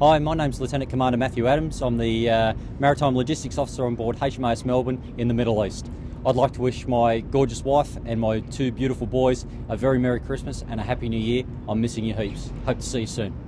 Hi, my name's Lieutenant Commander Mathew Adams. I'm the uh, Maritime Logistics Officer on board HMAS Melbourne in the Middle East. I'd like to wish my gorgeous wife and my two beautiful boys a very Merry Christmas and a Happy New Year. I'm missing you heaps. Hope to see you soon.